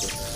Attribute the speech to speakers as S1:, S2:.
S1: you.